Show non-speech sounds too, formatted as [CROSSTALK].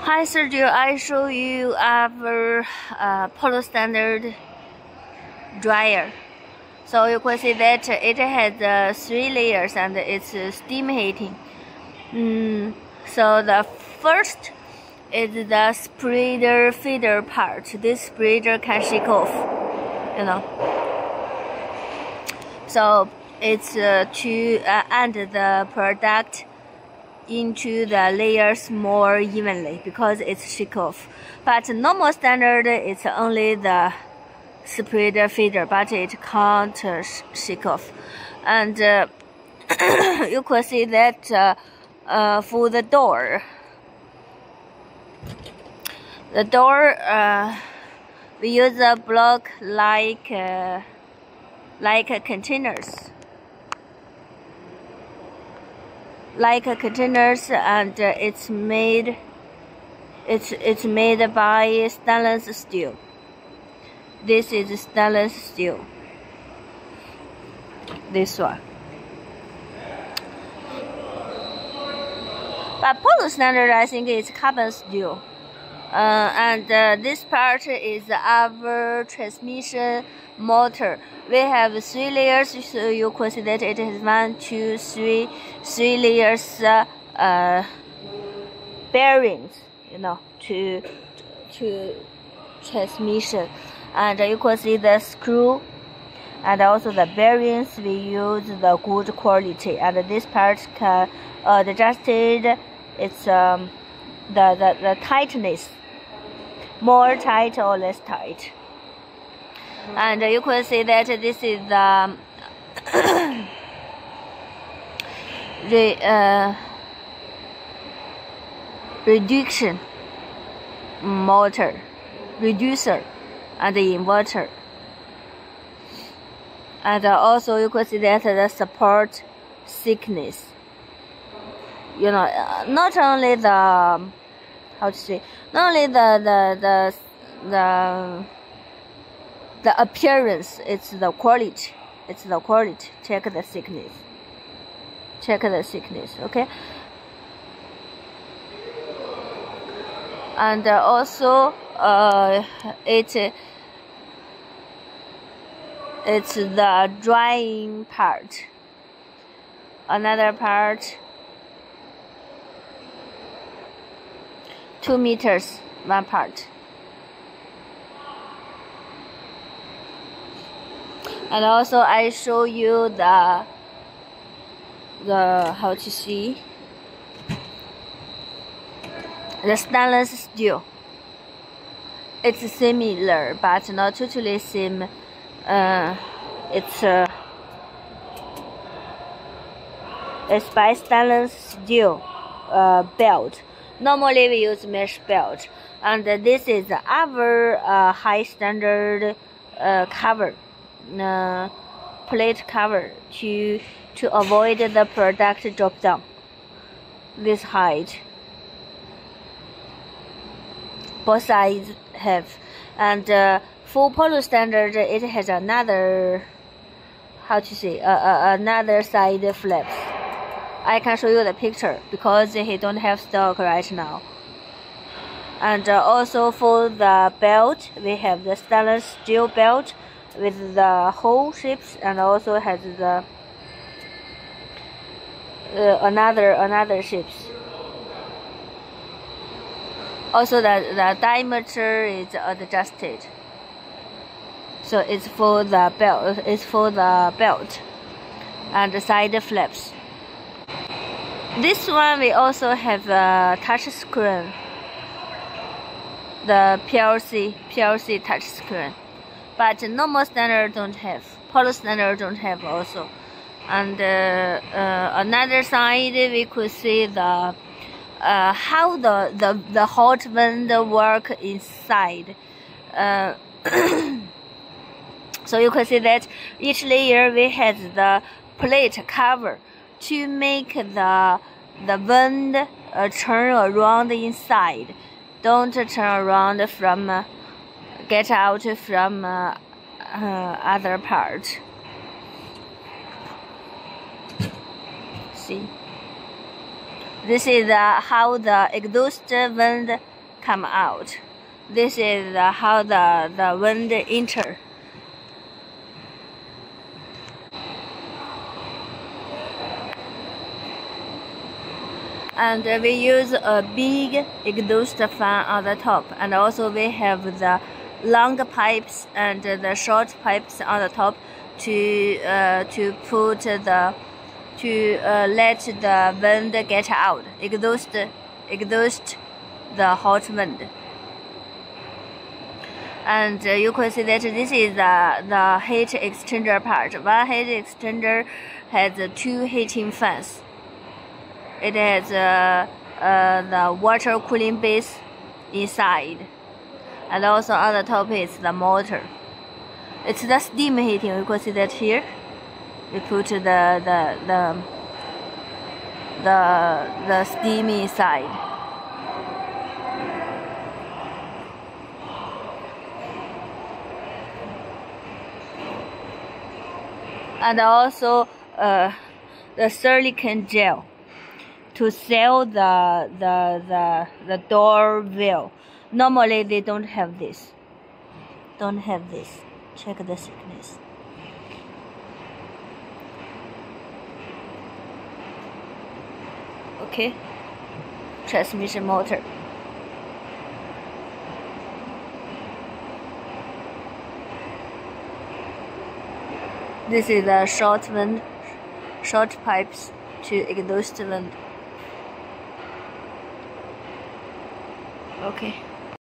Hi Sergio, I show you our uh, Polo Standard dryer. So you can see that it has uh, three layers and it's uh, steam heating. Mm, so the first is the spreader feeder part. This spreader can shake off, you know. So it's uh, to uh, the product into the layers more evenly because it's shake off. But normal standard it's only the spreader feeder, but it can't shake off. And uh, [COUGHS] you can see that uh, uh, for the door, the door uh, we use a block like uh, like containers like containers and uh, it's made it's it's made by stainless steel. This is stainless steel. This one. But polo standard i think is carbon steel uh, and uh, this part is our transmission motor. We have three layers, so you can see that it has one, two, three, three layers uh, uh, bearings, you know, to to transmission, and you can see the screw and also the bearings. We use the good quality, and this part can uh, adjusted. It's um, the, the the tightness more tight or less tight. And you can see that this is the [COUGHS] re, uh, reduction motor, reducer, and the inverter. And also you can see that the support thickness. You know, not only the how to say not only the the the the the appearance it's the quality. It's the quality. Check the thickness check the thickness okay? And also uh, it it's the drying part. Another part 2 meters one part. And also I show you the the how to see the stainless steel. It's similar but not totally same. Uh, it's uh, it's by stainless steel uh, belt. Normally we use mesh belt, and this is our uh, high standard uh, cover, uh, plate cover to to avoid the product drop down. This height, both sides have, and uh, for polo standard it has another how to say uh, uh, another side flaps. I can show you the picture because he don't have stock right now. And uh, also for the belt, we have the stainless steel belt with the hole shapes and also has the uh, another another shapes. Also, the, the diameter is adjusted. So it's for the belt. It's for the belt and the side flaps. This one we also have a touch screen. The PLC PLC touch screen, but normal standard don't have. Polo standard don't have also. And uh, uh, another side we could see the uh, how the, the the hot wind work inside. Uh, [CLEARS THROAT] so you can see that each layer we have the plate cover to make the the wind uh, turn around inside. Don't turn around from uh, get out from uh, uh other part. See. This is uh, how the exhaust wind come out. This is uh, how the, the wind enter. And we use a big exhaust fan on the top. And also we have the long pipes and the short pipes on the top to uh, to put the to uh, let the wind get out. Exhaust exhaust the hot wind. And uh, you can see that this is the, the heat exchanger part. One heat exchanger has two heating fans it has uh, uh, the water cooling base inside, and also on the top is the motor. It's the steam heating. You can see that here. We put the the the the, the steam inside. And also uh, the silicone gel to sell the the the the door wheel. Normally they don't have this. Don't have this. Check the thickness. Okay. Transmission motor. This is the short wind, short pipes to exhaust wind. Okay.